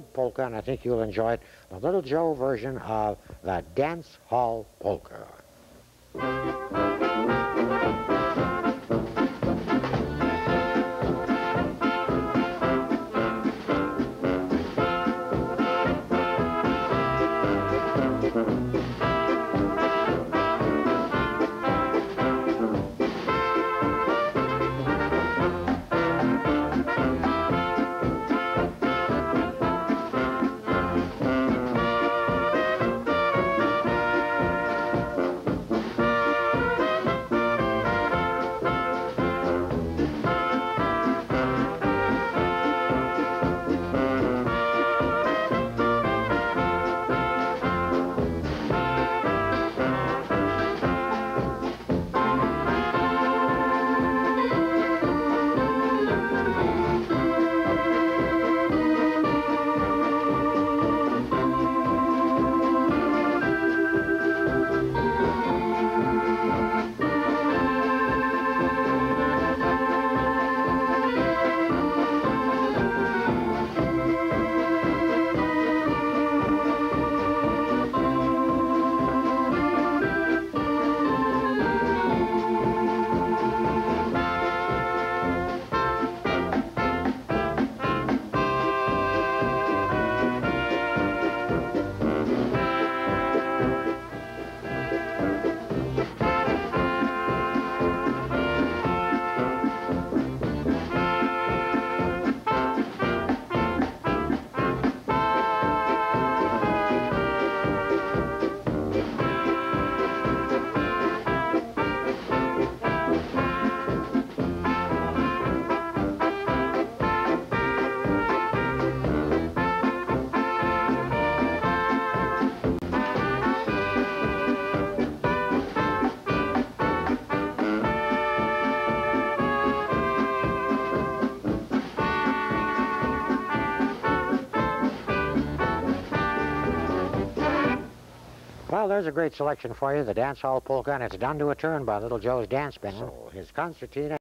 polka, and I think you'll enjoy it. The Little Joe version of the Dance Hall Polka. Well, there's a great selection for you, the Dance Hall Polka, and it's done to a turn by Little Joe's Dance Band. So his concertina